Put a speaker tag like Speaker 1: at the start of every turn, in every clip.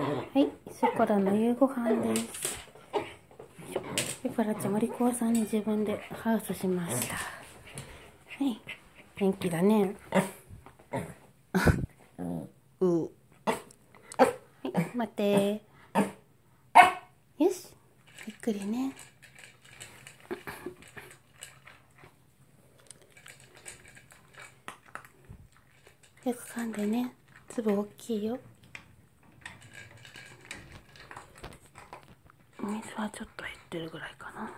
Speaker 1: はい、ショコラの夕ご飯です。ショコラちゃん、お利口さんに自分でハウスしました。はい、元気だね。う。はい、待って。よし、ゆっくりね。よく噛んでね。粒大きいよ。お水はちょっと減ってるぐらいかな。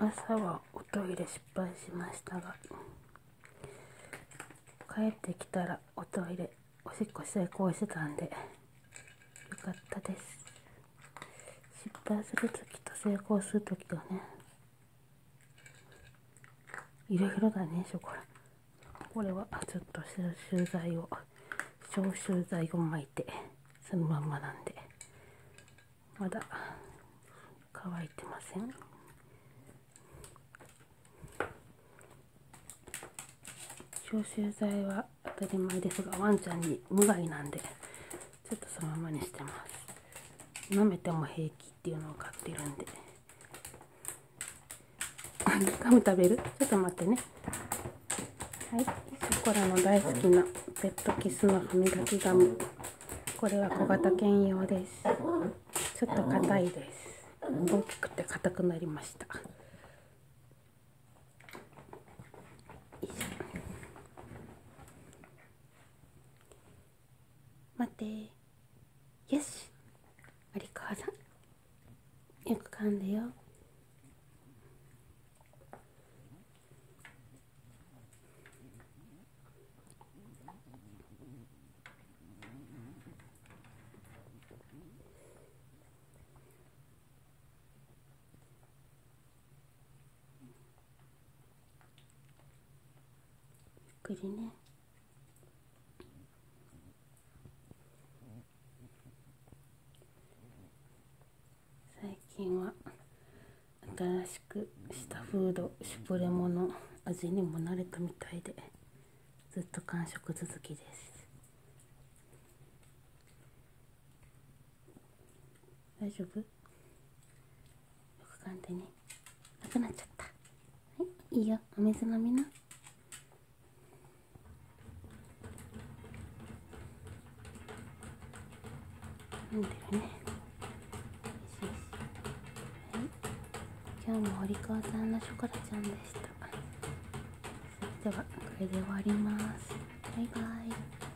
Speaker 1: 朝はおトイレ失敗しましたが帰ってきたらおトイレおしっこ成功してたんでよかったです。失敗する時と成功する時とねいろいろだねショコラこれはちょっと消臭剤を消臭剤を巻いてそのまんまなんでまだ乾いてません。消臭剤は当たり前ですがワンちゃんに無害なんでちょっとそのままにしてます。舐めても平気っていうのを買ってるんで。ガム食べる？ちょっと待ってね。はい、ショコラの大好きなペットキスの歯磨きガム。これは小型犬用です。ちょっと硬いです。大きくて硬くなりました。し待って。よし。有川さん。よく噛んでよ。ゆっくりね。最近は新しくしたフードシュプレモの味にも慣れたみたいでずっと完食続きです。大丈夫？よく噛んでね。なくなっちゃった。はいいいよ。お水飲みな。なんでるね。はい。今日も堀川さんのショコラちゃんでした。それでは、これで終わりますバイバイ。